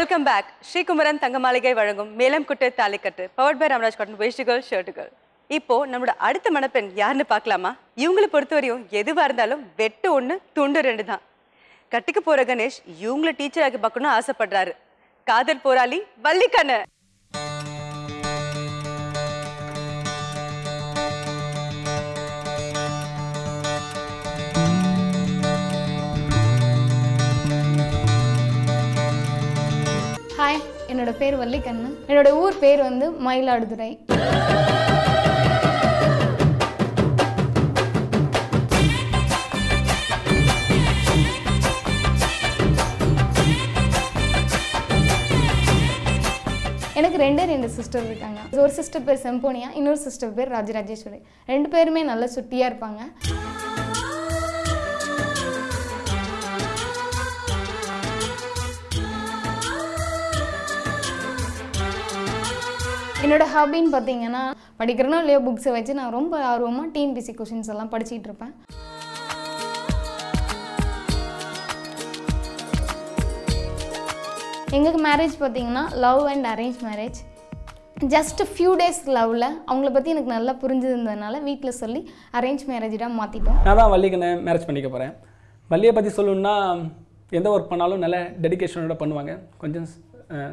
Welcome back Sri Kumaran Thanga Maligai வழங்கும் மேலம் குட்டு தாலிக்கட்டு பவர்ட் பை ராமராஜ் காட்டன் வேஷ்டிகள் ஷர்ட்டுகள் இப்போ நம்மளோட அடுத்த மணப்பெண் யாருன்னு பார்க்கலாமா? இவங்களை பொறுத்தவரையும் எதுவா இருந்தாலும் வெட்டு ஒன்று துண்டு ரெண்டு தான். கட்டுக்கு போற கணேஷ் இவங்கள டீச்சராக்கி பார்க்கணும்னு ஆசைப்படுறாரு. காதல் போராளி வள்ளிக்கண்ணு. என்னோட பேர் வள்ளிக்கண்ணு. என்னோட ஊர் பேர் வந்து மயிலாடுதுறை. எனக்கு ரெண்டே ரெண்டு சிஸ்டர் இருக்காங்க. ஒரு சிஸ்டர் பேர் செம்போனியா இன்னொரு சிஸ்டர் பேர் ராஜராஜேஸ்வரி. ரெண்டு பேருமே நல்ல சுட்டியாக இருப்பாங்க. என்னோட ஹாபின்னு பார்த்தீங்கன்னா படிக்கிறனோ இல்லையோ புக்ஸை வச்சு நான் ரொம்ப ஆர்வமாக டிஎன்பிசி கொஷின்ஸ் எல்லாம் படிச்சுட்டு இருப்பேன். எங்களுக்கு மேரேஜ் பார்த்தீங்கன்னா love and arrange marriage just few days லவ்வில் அவங்கள பற்றி எனக்கு நல்லா புரிஞ்சிருந்ததுனால வீட்டில் சொல்லி அரேஞ்ச் மேரேஜாக மாற்றிட்டோம் நான் தான் வள்ளிக்கனை மேரேஜ் பண்ணிக்க போகிறேன் வள்ளியை பற்றி சொல்லணுன்னா எந்த ஒர்க் பண்ணாலும் நல்ல டெடிகேஷனோட பண்ணுவாங்க. கொஞ்சம்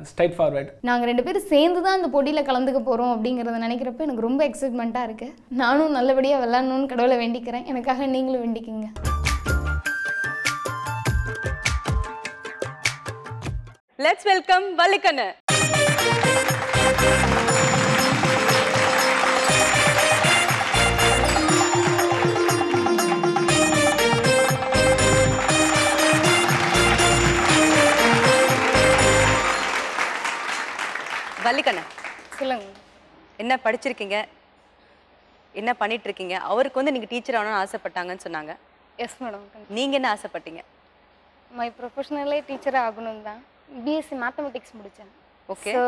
ஸ்ட்ரைட் ஃபார்வர்ட் நாங்கள் ரெண்டு பேரும் சேர்ந்து தான் இந்த போட்டியில் கலந்துக்க போகிறோம் அப்படிங்கிறத நினைக்கிறப்ப எனக்கு ரொம்ப எக்ஸைட்மெண்ட்டாக இருக்குது நானும் நல்லபடியாக விளாட்ணுன்னு கடவுளை வேண்டிக்கிறேன். எனக்காக நீங்களும் வேண்டிக்கிங்க. லெட்ஸ் வெல்கம் வள்ளிக்கண்ணு என்ன படிச்சிருக்கீங்க? என்ன பண்ணிட்டு இருக்கீங்க அவருக்கு வந்து நீங்க டீச்சர் ஆகணும்னு ஆசைப்பட்டாங்கன்னு சொன்னாங்க. எஸ் மேடம் நீங்க என்ன ஆசைப்பட்டீங்க? மை ப்ரொஃபஷனலே டீச்சராக ஆகணும் தான். பிஎஸ்சி மேத்தமெட்டிக்ஸ் முடித்தேன் okay so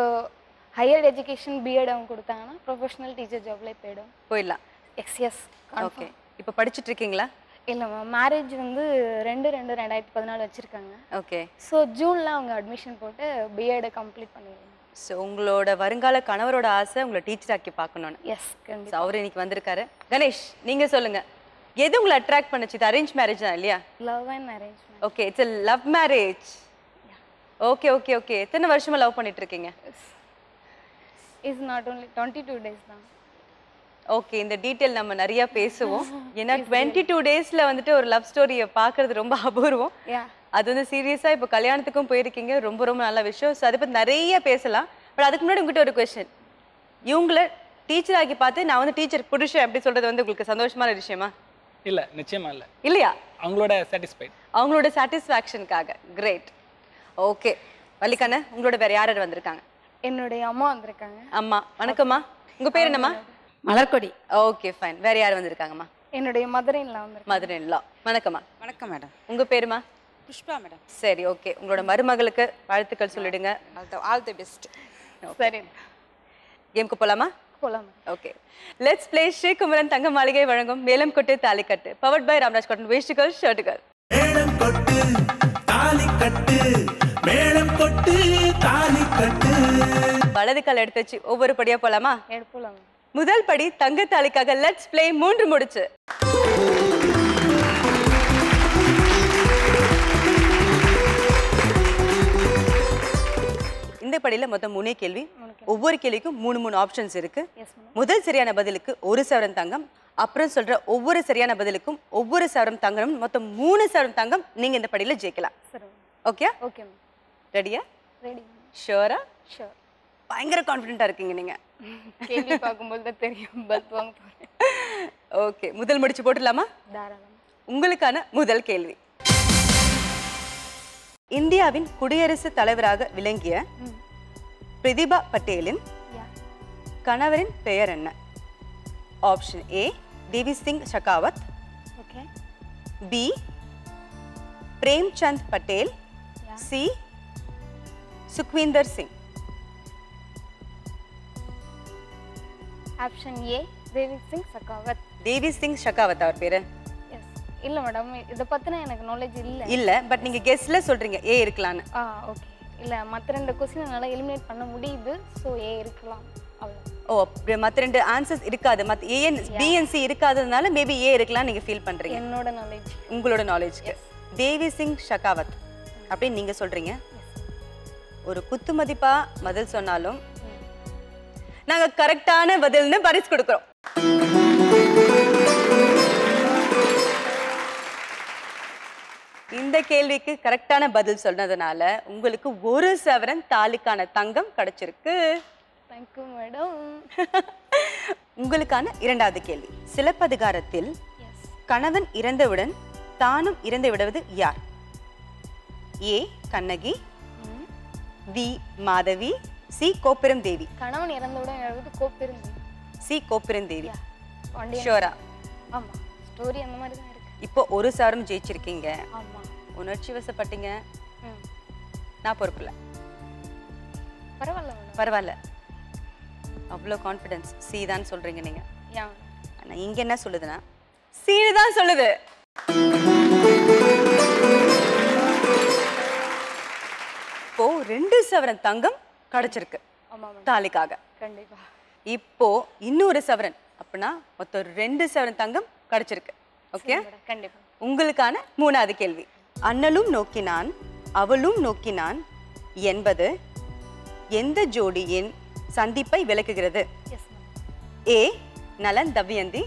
higher education BEd அவங்க கொடுத்தாங்கன்னா ப்ரொஃபஷனல் டீச்சர் ஜாப்லேயே போயிடும். போயிடலாம். எஸ் எஸ் ஓகே இப்போ படிச்சிட்டு இருக்கீங்களா இல்லை மேம் மேரேஜ் வந்து ரெண்டு ரெண்டு ரெண்டாயிரத்தி பதினாலு வச்சுருக்காங்க. ஓகே ஸோ ஜூனில் அவங்க அட்மிஷன் போட்டு பிஎட் கம்ப்ளீட் பண்ணிடுவாங்க ஸோ உங்களோட வருங்கால கணவரோட ஆசை உங்களை டீச்சர் ஆக்கி பார்க்கணும்னு. எஸ் அவர் இன்னைக்கு வந்திருக்காரு. கணேஷ் நீங்க சொல்லுங்க. எது உங்களை அட்ராக்ட் பண்ணுச்சு? இது அரேஞ்ச் மேரேஜ் தான் இல்லையா? Love and arrangement okay it's a love marriage okay okay okay எத்தனை வருஷமா லவ் பண்ணிட்டு இருக்கீங்க? Is not only twenty two days தான். ஓகே இந்த டீட்டெயில் நம்ம நிறைய பேசுவோம். ஏன்னா டுவெண்ட்டி டூ டேஸ்ல வந்துட்டு ஒரு லவ் ஸ்டோரியை பார்க்கிறது ரொம்ப அபூர்வம். யா அது வந்து சீரியஸா இப்போ கல்யாணத்துக்கும் போயிருக்கீங்க ரொம்ப ரொம்ப நல்ல விஷயம். ஸோ அதை பத்தி நிறைய பேசலாம். பட் அதுக்கு முன்னாடி உங்ககிட்ட ஒரு கொஸ்டின் இவங்கள டீச்சர் ஆக்கி பார்த்து நான் வந்து டீச்சர் புருஷன் அப்படி சொல்றது வந்து உங்களுக்கு சந்தோஷமான விஷயமா? இல்லை நிச்சயமாக இல்லை. இல்லையா? அவங்களோட சாட்டிஸ்ஃபைட் அவங்களோட சாட்டிஸ்ஃபேக்ஷனுக்காக கிரேட் ஓகே வள்ளிக்கண்ணு உங்களோட வேற யார் வந்திருக்காங்க? என்னுடைய அம்மா வந்திருக்காங்க. அம்மா. வணக்கம்மா. உங்க பேர் என்னம்மா? மலர்கொடி. ஓகே ஃபைன் வேற யார் வந்திருக்காங்கம்மா? என்னுடைய மதுரையில் வந்திருக்காங்க. மதுரைலா வணக்கம்மா. வணக்கம் மேடம் உங்க பேருமா? புஷ்பா மேடம் சரி ஓகே உங்களோட மருமகளுக்கு வாழ்த்துக்கள் சொல்லிடுங்க. All the all the best சரி. கேம்க்கு போலாமா? போகலாம் okay let's play Sri Kumaran Thanga Maligai வழங்கும் மேலம் கொட்டு தாலிக்கட்டு பவர்ட் பை ராம்ராஜ் காட்டன் வேஷ்டிகள் ஷர்ட்டுகள் மேளம் கொட்டு தாலி கட்டு மேளம் கொட்டு தாலி கட்டு வலது கால் எடுத்து வச்சு ஒவ்வொரு படியா போலாமா? எடுப்போலாம் முதல் படி தங்க தாலிக்காக லெட்ஸ் ப்ளே மூன்று முடிச்சு. இந்த படியில மொத்தம் மூணே கேள்வி. ஒவ்வொரு கேள்விக்கும் மூணு மூணு ஆப்ஷன்ஸ் இருக்கு. முதல் சரியான பதிலுக்கு ஒரு சவரம் தங்கம். அப்புறம் சொல்ற ஒவ்வொரு சரியான பதிலுக்கும் ஒவ்வொரு சவரம் தங்கம் மொத்தம் மூணு சவரம் தங்கம் நீங்க இந்த படியில ஜெயிக்கலாம். ஓகே ஓகே ரெடியா ரெடி ஷியோரா ஷூர் பயங்கர கான்ஃபிடென்ட்டா இருக்கீங்க நீங்க. கேள்வி பார்க்கும்போது தான் தெரியும். பல்ப் வாங்க போகிறேன் ஓகே முதல் முடிச்சு போட்டுடலாமா? தாராளம். உங்களுக்கான முதல் கேள்வி. இந்தியாவின் குடியரசுத் தலைவராக விளங்கிய பிரதிபா பட்டேலின் கணவரின் பெயர் என்ன? Option A Devi Singh Shekhawat okay B Premchand Patel C Sukhvinder Singh option A Devi Singh Shekhawat. Devi Singh Shekhawat அவர் பேரு? இல்லை மேடம் இதை பற்றின எனக்கு நாலேஜ் இல்லை. இல்ல பட் நீங்க கெஸ்ட்ல சொல்றீங்க ஏ இருக்கலான்னு ஆ ஓகே இல்லை மற்ற ரெண்டு கொஸ்டின் என்னால் எலிமினேட் பண்ண முடியுது ஸோ ஏ இருக்கலாம். அவ்வளோ ஓ மற்ற ரெண்டு ஆன்சர்ஸ் இருக்காது. மற்ற A and B and C இருக்காததுனால maybe A இருக்கலாம் நீங்க ஃபீல் பண்றீங்க. என்னோட நாலேஜ் உங்களோட நாலேஜ்க்கு தேவி சிங் ஷகாவத் அப்படின்னு நீங்க சொல்றீங்க. ஒரு குத்து மதிப்பா பதில் சொன்னாலும் நாங்க கரெக்டான பதில்னு பரிசு கொடுக்குறோம். இந்த கேள்விக்கு கரெக்டான பதில் சொன்னதுனால உங்களுக்கு ஒரு சவரன் தாலிக்கான தங்கம் கிடைச்சிருக்கு. தேங்க்யூ மேடம் உங்களுக்கான இரண்டாவது கேள்வி. சிலப்பதிகாரத்தில் கணவன் இறந்தவுடன் தானும் இறந்து விடுவது யார்? A. Kannagi. B Madhavi. C Kopperundevi. கணவன் இறந்தவுடன் எழுது கோப்பிருந்து சி கோப்பெரும் தேவி. ஷோரா. ஆமாம் ஸ்டோரி அந்த மாதிரி தான் இருக்கு. இப்போ ஒரு சாரம் ஜெயிச்சிருக்கீங்க. ஆமாம் உணர்ச்சி வசப்பட்டீங்க. நான் பொறுப்பில்ல பரவாயில்ல பரவாயில்ல. அவ்வளோ கான்ஃபிடன்ஸ் சி தான் சொல்றீங்க நீங்க. ஏன் ஆனா இங்க என்ன சொல்லுதுன்னா சீனு தான் சொல்லுது. இப்போ ரெண்டு சவரன் தங்கம் கிடைச்சிருக்கு. தாலிக்காக. கண்டிப்பாக இப்போ இன்னொரு சவரன் அப்படின்னா மொத்தம் ரெண்டு சவரன் தங்கம் கிடைச்சிருக்கு. ஓகே? மேடம் கண்டிப்பாக உங்களுக்கான மூணாவது கேள்வி. அண்ணலும் நோக்கினான் அவளும் நோக்கினான் என்பது எந்த ஜோடியின் சந்திப்பை விளக்குகிறது? A Nalan Damayanti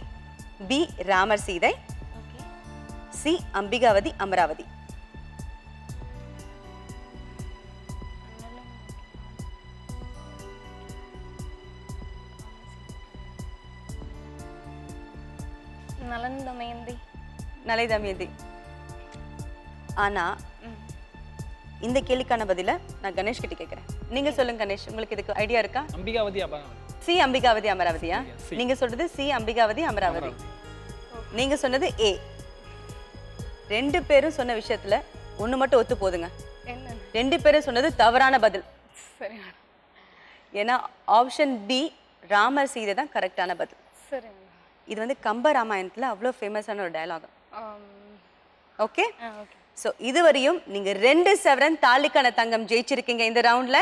B Ramar Sita C Ambikapathi Amaravathi. Nalan Damayanti. நலை Damayanti. ஆனா இந்த கேள்விக்கான பதில நான் கணேஷ் கிட்ட கேட்கறேன் நீங்க சொல்லுங்க கணேஷ் உங்களுக்கு இதுக்கு ஐடியா இருக்கா? அம்பிகாவதி சி அம்பிகாவதி அமராவதியா? நீங்க சொல்றது சி அம்பிகாவதி அமராவதி. நீங்க சொன்னது ஏ. ரெண்டு பேரும் சொன்ன விஷயத்துல ஒண்ணு மட்டும் ஒத்து போதுங்க. என்ன ரெண்டு பேரும் சொன்னது தவறான பதில். ஏன்னா ஆப்ஷன் பி ராமர் சீதை தான் கரெக்டான பதில். சரி மேடம் இது வந்து கம்ப ராமாயணத்துல அவ்வளோ ஃபேமஸான ஒரு டயலாக் ஓகே ஸோ இதுவரையும் நீங்க ரெண்டு செவரன் தாலிக்கான தங்கம் ஜெயிச்சிருக்கீங்க இந்த ரவுண்ட்ல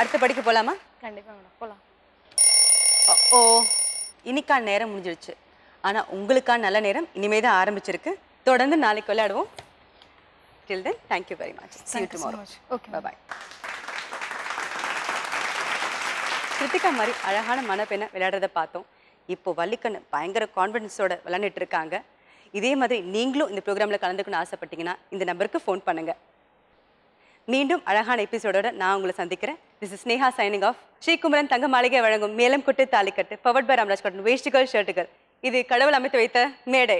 அடுத்த படிக்க போலாமா? கண்டிப்பாக மேடம் போகலாம் ஓ இன்னைக்கான நேரம் முடிஞ்சிருச்சு. ஆனா உங்களுக்கான நல்ல நேரம் இனிமே தான் ஆரம்பிச்சிருக்கு. தொடர்ந்து நாளைக்கு விளையாடுவோம். Till then thank you very much see you tomorrow. Okay bye Krithika மாதிரி அழகான மனப்பெண்ணை விளையாடுறத பார்த்தோம். இப்போ வள்ளிக்கண்ணு பயங்கர கான்ஃபிடன்ஸோட விளையாண்டுட்டு இருக்காங்க. இதே மாதிரி நீங்களும் இந்த ப்ரோக்ராமில் கலந்துக்கணும்னு ஆசைப்பட்டீங்கன்னா இந்த நம்பருக்கு ஃபோன் பண்ணுங்க. மீண்டும் அழகான எபிசோடோட நான் உங்களை சந்திக்கிறேன். This is Sneha signing off Sreekumaran Thanga Maligai வழங்கும் Melam Kottu Thalikattu powered by Ramraj cotton வேஷ்டிகள் ஷர்ட்டுகள் இது கடவுள் அமைத்து வைத்த மேடை.